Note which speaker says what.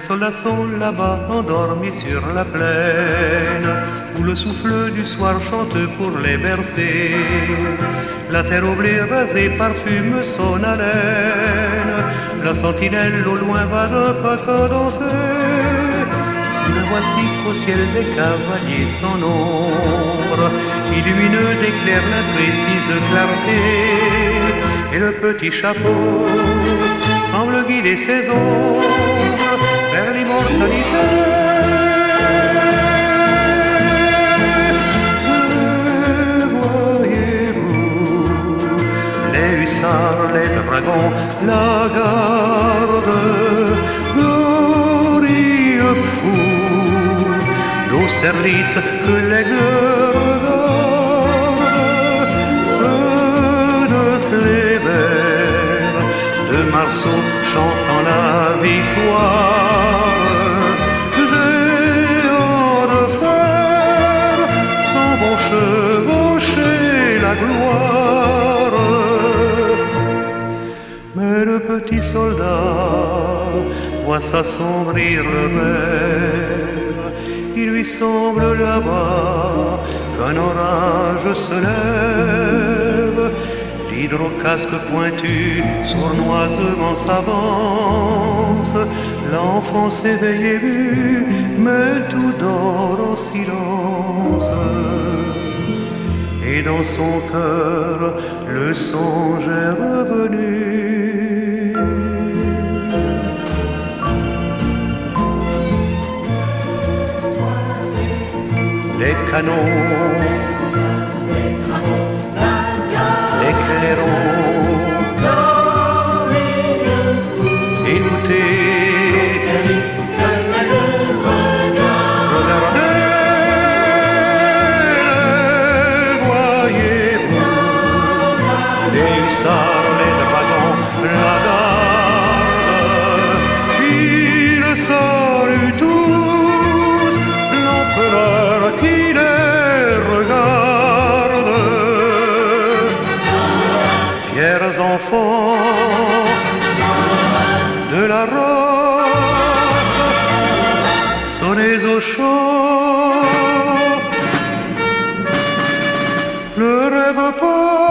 Speaker 1: soldats sont là-bas endormis sur la plaine, où le souffle du soir chante pour les bercer. La terre au blé rasée parfume son haleine, la sentinelle au loin va d'un pas cadencé. Sous le voici au ciel des cavaliers sans nombre, illumineux d'éclairs l'imprécise clarté, et le petit chapeau semble guider ses ombres Voyez-vous les dragons, la garde, glorieux fou, d'Austerlitz que l'aigle regarde, ceux de Kléber, de Marceau chantant la victoire. Petit soldat voit s'assombrir le rêve. Il lui semble là-bas qu'un orage se lève. L'hydrocasque pointu sournoisement s'avance. L'enfant s'éveille ému, mais tout dort en silence. Et dans son cœur, le songe est revenu. Les canons, De la race, sonnez au chant, le rêve pas